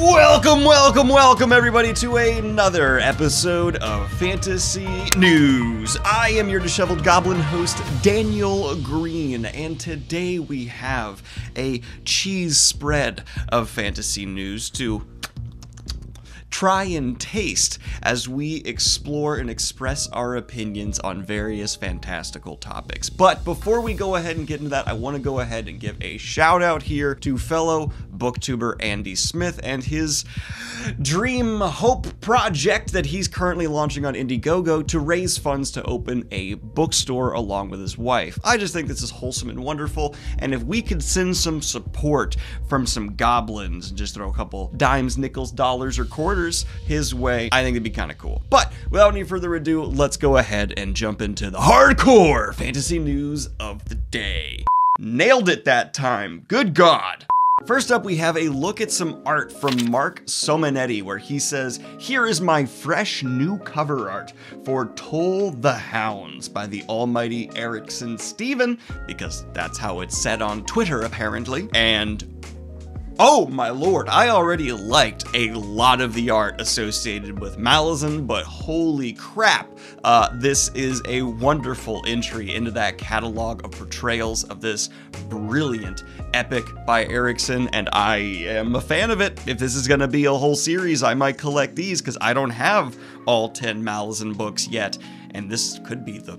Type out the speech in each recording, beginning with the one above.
Welcome, welcome, welcome, everybody, to another episode of Fantasy News. I am your disheveled goblin host, Daniel Greene, and today we have a cheese spread of fantasy news to try and taste as we explore and express our opinions on various fantastical topics. But before we go ahead and get into that, I want to go ahead and give a shout out here to fellow booktuber Andy Smith and his dream hope project that he's currently launching on Indiegogo to raise funds to open a bookstore along with his wife. I just think this is wholesome and wonderful, and if we could send some support from some goblins and just throw a couple dimes, nickels, dollars, or quarters his way, I think it'd be kind of cool. But without any further ado, let's go ahead and jump into the hardcore fantasy news of the day. Nailed it that time. Good God. First up, we have a look at some art from Marc Simonetti, where he says, Here is my fresh new cover art for Toll the Hounds by the almighty Erikson Steven, because that's how it's said on Twitter, apparently. And Oh my lord, I already liked a lot of the art associated with Malazan, but holy crap, uh, this is a wonderful entry into that catalog of portrayals of this brilliant epic by Erikson, and I am a fan of it. If this is gonna be a whole series, I might collect these because I don't have all 10 Malazan books yet, and this could be the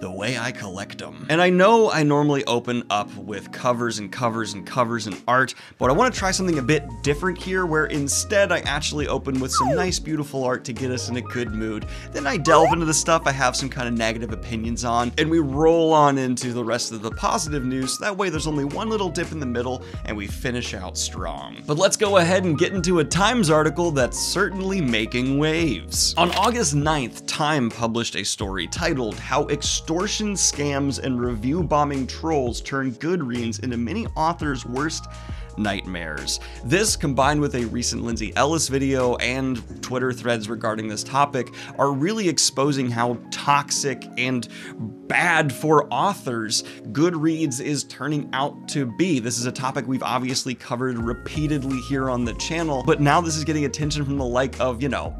the way I collect them. And I know I normally open up with covers and covers and covers and art, but I want to try something a bit different here where instead I actually open with some nice beautiful art to get us in a good mood. Then I delve into the stuff I have some kind of negative opinions on, and we roll on into the rest of the positive news. So that way there's only one little dip in the middle and we finish out strong. But let's go ahead and get into a Times article that's certainly making waves. On August 9th, Time published a story titled How Extortion extortion scams and review bombing trolls turn Goodreads into many authors' worst nightmares. This, combined with a recent Lindsay Ellis video and Twitter threads regarding this topic, are really exposing how toxic and bad for authors Goodreads is turning out to be. This is a topic we've obviously covered repeatedly here on the channel, but now this is getting attention from the like of, you know,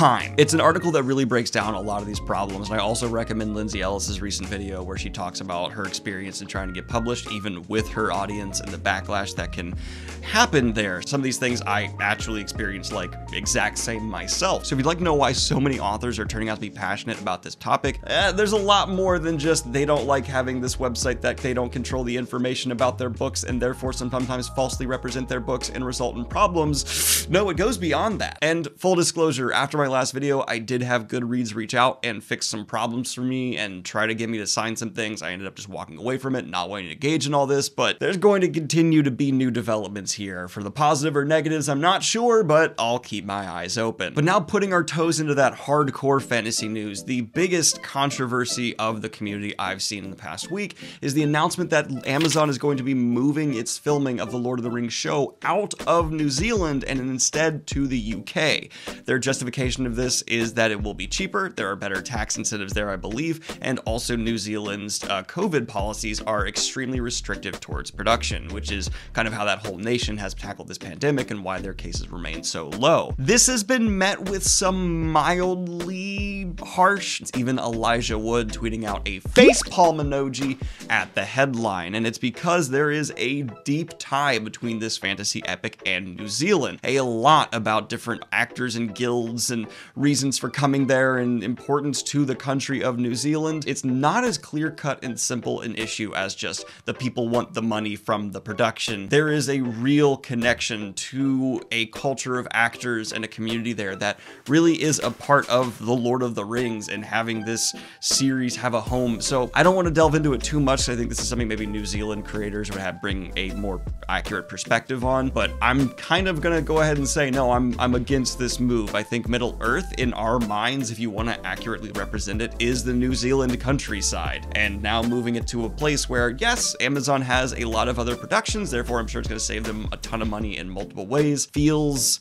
time. It's an article that really breaks down a lot of these problems, and I also recommend Lindsay Ellis's recent video where she talks about her experience in trying to get published, even with her audience and the backlash that can happen there. Some of these things I actually experienced like exact same myself. So if you'd like to know why so many authors are turning out to be passionate about this topic, eh, there's a lot more than just they don't like having this website that they don't control the information about their books and therefore sometimes falsely represent their books and result in problems. No, it goes beyond that. And full disclosure, after my last video, I did have Goodreads reach out and fix some problems for me and try to get me to sign some things. I ended up just walking away from it, not wanting to engage in all this, but there's going to continue to be new developments here. For the positive or negatives, I'm not sure, but I'll keep my eyes open. But now putting our toes into that hardcore fantasy news, the biggest controversy of the community I've seen in the past week is the announcement that Amazon is going to be moving its filming of the Lord of the Rings show out of New Zealand and instead to the UK. Their justification of this is that it will be cheaper. There are better tax incentives there, I believe, and also New Zealand's uh, COVID policies are extremely restrictive towards production, which is kind of how that whole nation has tackled this pandemic and why their cases remain so low. This has been met with some mildly harsh, it's even Elijah Wood tweeting out a facepalm emoji at the headline, and it's because there is a deep tie between this fantasy epic and New Zealand. A lot about different actors and guilds and reasons for coming there and importance to the country of New Zealand. It's not as clear cut and simple an issue as just the people want the money from the production. There is a real connection to a culture of actors and a community there that really is a part of the Lord of the Rings and having this series have a home. So I don't want to delve into it too much. I think this is something maybe New Zealand creators would have bring a more accurate perspective on, but I'm kind of gonna go ahead and say no, I'm I'm against this move. I think Middle Earth in our minds, if you want to accurately represent it, is the New Zealand countryside. And now moving it to a place where, yes, Amazon has a lot of other productions, therefore I'm sure it's going to save them a ton of money in multiple ways, feels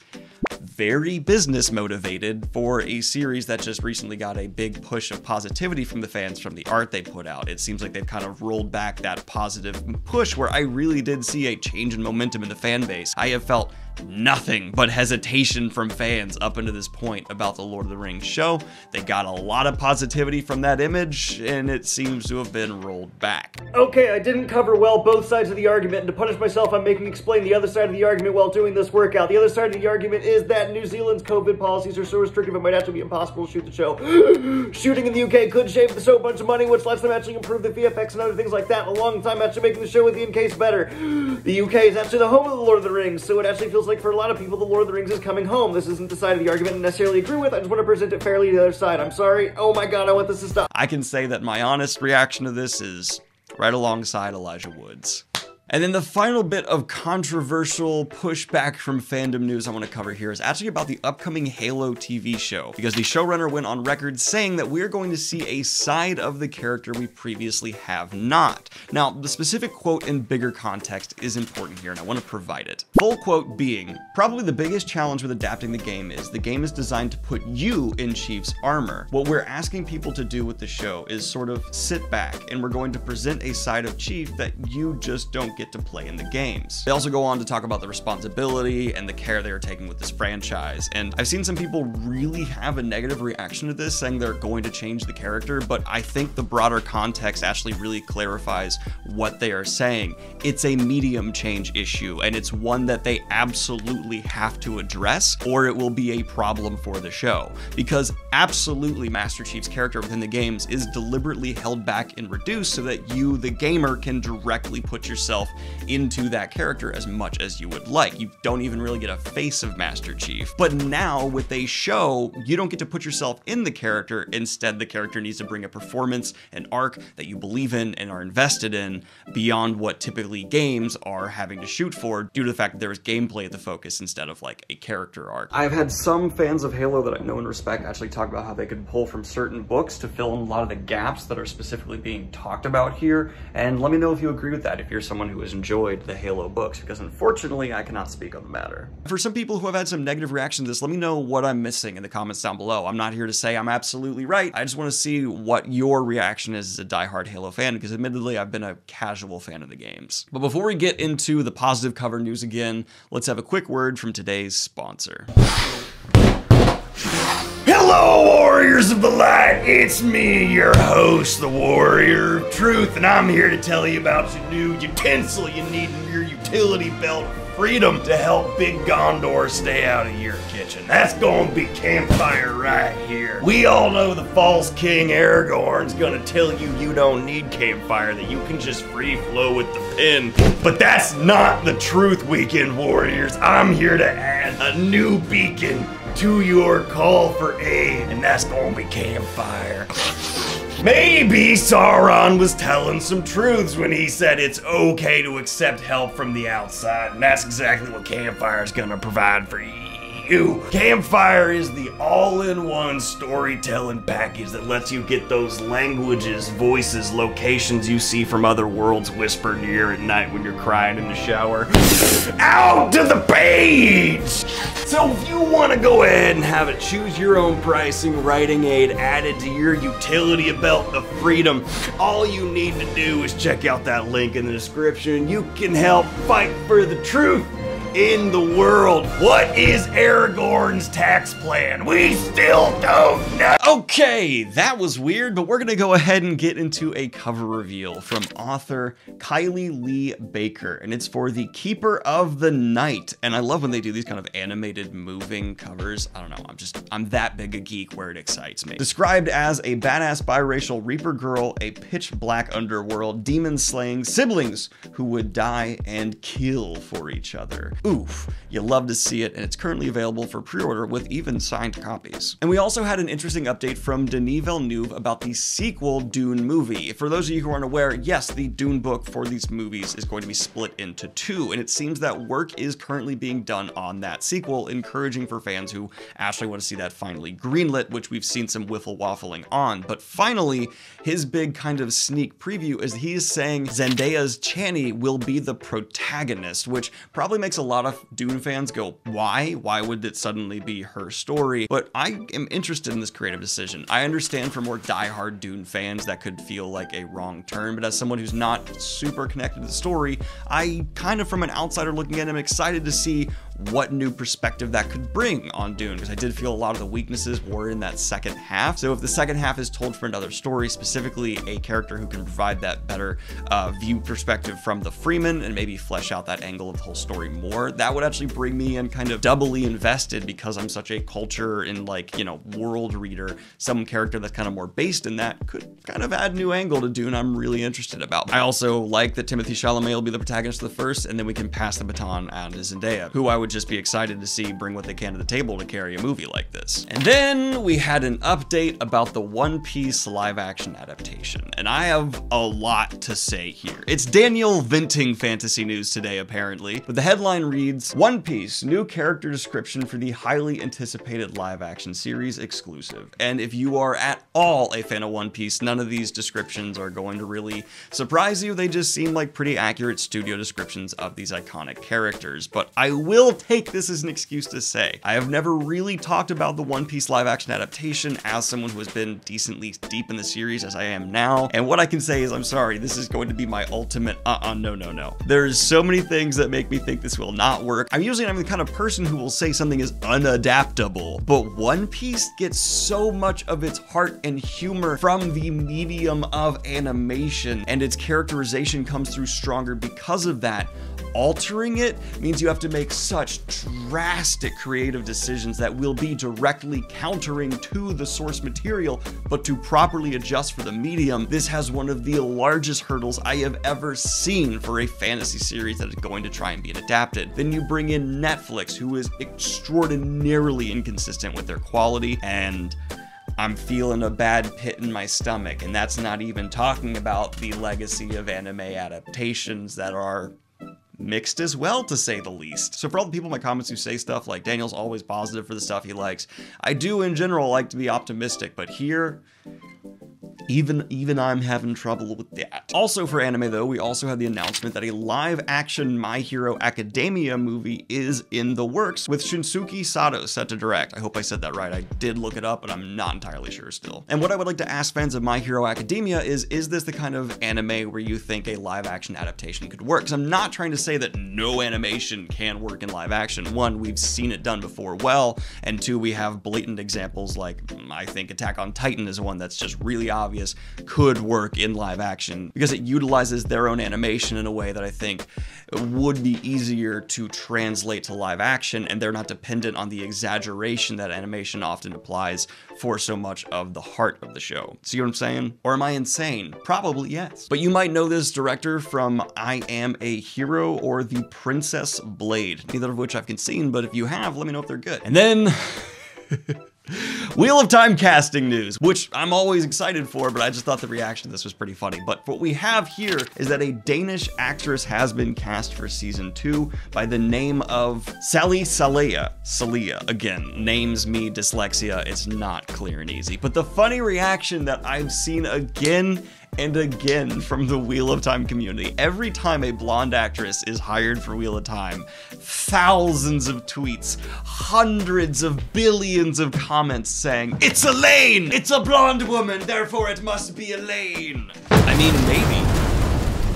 very business motivated for a series that just recently got a big push of positivity from the fans from the art they put out. It seems like they've kind of rolled back that positive push where I really did see a change in momentum in the fan base. I have felt nothing but hesitation from fans up until this point about the Lord of the Rings show. They got a lot of positivity from that image, and it seems to have been rolled back. Okay, I didn't cover well both sides of the argument, and to punish myself, I'm making explain the other side of the argument while doing this workout. The other side of the argument is that New Zealand's COVID policies are so restrictive it might actually be impossible to shoot the show. Shooting in the UK could shave the show a bunch of money, which lets them actually improve the VFX and other things like that. A long time actually making the show with Ian Case better. The UK is actually the home of the Lord of the Rings, so it actually feels like for a lot of people, the Lord of the Rings is coming home. This isn't the side of the argument I necessarily agree with. I just want to present it fairly to the other side. I'm sorry. Oh my god, I want this to stop. I can say that my honest reaction to this is right alongside Elijah Woods. And then the final bit of controversial pushback from fandom news I want to cover here is actually about the upcoming Halo TV show, because the showrunner went on record saying that we're going to see a side of the character we previously have not. Now, the specific quote in bigger context is important here, and I want to provide it. Full quote being, probably the biggest challenge with adapting the game is the game is designed to put you in Chief's armor. What we're asking people to do with the show is sort of sit back, and we're going to present a side of Chief that you just don't get to play in the games. They also go on to talk about the responsibility and the care they are taking with this franchise. And I've seen some people really have a negative reaction to this, saying they're going to change the character, but I think the broader context actually really clarifies what they are saying. It's a medium change issue, and it's one that they absolutely have to address, or it will be a problem for the show. Because absolutely Master Chief's character within the games is deliberately held back and reduced so that you, the gamer, can directly put yourself into that character as much as you would like. You don't even really get a face of Master Chief. But now with a show, you don't get to put yourself in the character. Instead, the character needs to bring a performance, an arc that you believe in and are invested in beyond what typically games are having to shoot for due to the fact there is gameplay at the focus instead of like a character arc. I've had some fans of Halo that I know and respect actually talk about how they could pull from certain books to fill in a lot of the gaps that are specifically being talked about here. And let me know if you agree with that if you're someone who has enjoyed the Halo books, because unfortunately I cannot speak on the matter. For some people who have had some negative reaction to this, let me know what I'm missing in the comments down below. I'm not here to say I'm absolutely right. I just want to see what your reaction is as a diehard Halo fan, because admittedly I've been a casual fan of the games. But before we get into the positive cover news again, let's have a quick word from today's sponsor. Hello, Warriors of the Light! It's me, your host, the Warrior of Truth, and I'm here to tell you about your new utensil you need in your utility belt freedom to help Big Gondor stay out of your kitchen. That's gonna be campfire right here. We all know the false king Aragorn's gonna tell you you don't need campfire, that you can just free flow with the pen. But that's not the truth, Weekend Warriors. I'm here to add a new beacon to your call for aid, and that's gonna be campfire. Maybe Sauron was telling some truths when he said it's okay to accept help from the outside, and that's exactly what Campfire is gonna provide for you. Campfire is the all-in-one storytelling package that lets you get those languages, voices, locations you see from other worlds whispered in your ear at night when you're crying in the shower. Out to the page! So if you want to go ahead and have it choose your own pricing writing aid added to your utility belt of freedom, all you need to do is check out that link in the description. You can help fight for the truth in the world. What is Aragorn's tax plan? We still don't know. Okay, that was weird, but we're gonna go ahead and get into a cover reveal from author Kylie Lee Baker, and it's for The Keeper of the Night. And I love when they do these kind of animated moving covers. I don't know, I'm just, I'm that big a geek where it excites me. Described as a badass biracial Reaper girl, a pitch black underworld, demon slaying siblings who would die and kill for each other. Oof, you love to see it, and it's currently available for pre-order with even signed copies. And we also had an interesting update from Denis Villeneuve about the sequel Dune movie. For those of you who aren't aware, yes, the Dune book for these movies is going to be split into two, and it seems that work is currently being done on that sequel, encouraging for fans who actually want to see that finally greenlit, which we've seen some wiffle waffling on. But finally, his big kind of sneak preview is he's saying Zendaya's Chani will be the protagonist, which probably makes a lot of Dune fans go, why? Why would it suddenly be her story? But I am interested in this creative decision. I understand for more diehard Dune fans that could feel like a wrong turn, but as someone who's not super connected to the story, I kind of from an outsider looking at it, am excited to see what new perspective that could bring on Dune, because I did feel a lot of the weaknesses were in that second half. So if the second half is told from another story, specifically a character who can provide that better uh, view perspective from the Fremen and maybe flesh out that angle of the whole story more, that would actually bring me in kind of doubly invested because I'm such a culture and like, you know, world reader. Some character that's kind of more based in that could kind of add new angle to Dune I'm really interested about. I also like that Timothée Chalamet will be the protagonist of the first, and then we can pass the baton on to Zendaya, who I would just be excited to see bring what they can to the table to carry a movie like this. And then we had an update about the One Piece live action adaptation, and I have a lot to say here. It's Daniel venting fantasy news today, apparently, but the headline reads One Piece new character description for the highly anticipated live action series exclusive. And if you are at all a fan of One Piece, none of these descriptions are going to really surprise you. They just seem like pretty accurate studio descriptions of these iconic characters. But I will take this as an excuse to say I have never really talked about the One Piece live action adaptation as someone who has been decently deep in the series as I am now. And what I can say is, I'm sorry, this is going to be my ultimate uh uh, no, no, no. There's so many things that make me think this will not work. I'm usually not the kind of person who will say something is unadaptable, but One Piece gets so much of its heart and humor from the medium of animation, and its characterization comes through stronger because of that. Altering it means you have to make such drastic creative decisions that will be directly countering to the source material, but to properly adjust for the medium, this has one of the largest hurdles I have ever seen for a fantasy series that is going to try and be adapted. Then you bring in Netflix, who is extraordinarily inconsistent with their quality, and I'm feeling a bad pit in my stomach, and that's not even talking about the legacy of anime adaptations that are mixed as well, to say the least. So for all the people in my comments who say stuff like Daniel's always positive for the stuff he likes, I do in general like to be optimistic, but here, even even I'm having trouble with that. Also for anime though, we also had the announcement that a live action My Hero Academia movie is in the works with Shinsuke Sato set to direct. I hope I said that right. I did look it up, but I'm not entirely sure still. And what I would like to ask fans of My Hero Academia is, is this the kind of anime where you think a live action adaptation could work? Because I'm not trying to say that no animation can work in live action. One, we've seen it done before well, and two, we have blatant examples like I think Attack on Titan is one that's just really obvious could work in live action because it utilizes their own animation in a way that I think would be easier to translate to live action and they're not dependent on the exaggeration that animation often applies for so much of the heart of the show. See what I'm saying? Or am I insane? Probably yes. But you might know this director from I Am a Hero or The Princess Blade, neither of which I've seen, but if you have, let me know if they're good. And then Wheel of Time casting news, which I'm always excited for, but I just thought the reaction to this was pretty funny. But what we have here is that a Danish actress has been cast for season two by the name of Sally Salea. Salea, again, names me dyslexia, it's not clear and easy. But the funny reaction that I've seen again and again from the Wheel of Time community. Every time a blonde actress is hired for Wheel of Time, thousands of tweets, hundreds of billions of comments saying, It's Elayne! It's a blonde woman, therefore it must be Elayne! I mean, maybe.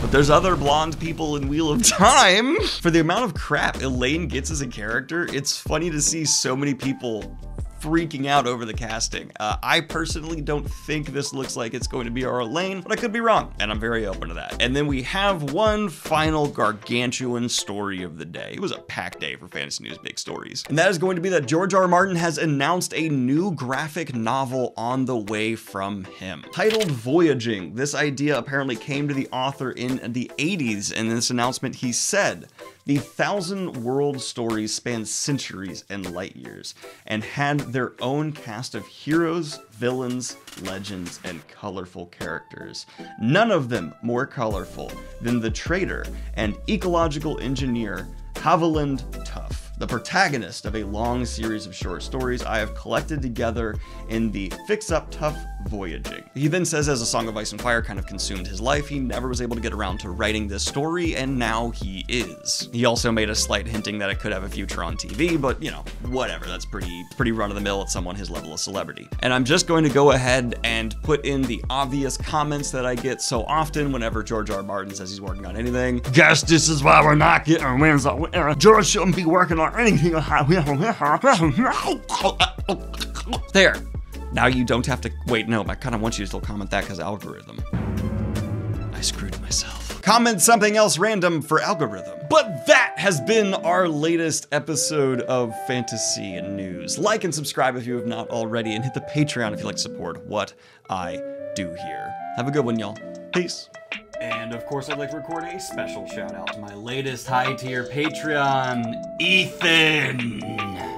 But there's other blonde people in Wheel of Time. For the amount of crap Elayne gets as a character, it's funny to see so many people freaking out over the casting. Uh, I personally don't think this looks like it's going to be our Elayne, but I could be wrong, and I'm very open to that. And then we have one final gargantuan story of the day. It was a packed day for Fantasy News Big Stories. And that is going to be that George R. R. Martin has announced a new graphic novel on the way from him. Titled Voyaging, this idea apparently came to the author in the 80s. In this announcement, he said, the Thousand World stories span centuries and light years, and had their own cast of heroes, villains, legends, and colorful characters. None of them more colorful than the trader and ecological engineer Haviland Tuf the protagonist of a long series of short stories I have collected together in the Fix Up Tuf voyaging. He then says, as A Song of Ice and Fire kind of consumed his life, he never was able to get around to writing this story, and now he is. He also made a slight hinting that it could have a future on TV, but you know, whatever. That's pretty pretty run of the mill at someone his level of celebrity. And I'm just going to go ahead and put in the obvious comments that I get so often whenever George R. R. Martin says he's working on anything. Guess this is why we're not getting Winds. George shouldn't be working on anything. There. Now you don't have to. Wait, no, I kind of want you to still comment that because algorithm. I screwed myself. Comment something else random for algorithm. But that has been our latest episode of Fantasy and News. Like and subscribe if you have not already, and hit the Patreon if you'd like to support what I do here. Have a good one, y'all. Peace. And of course, I'd like to record a special shout out to my latest high tier Patreon, Ethan.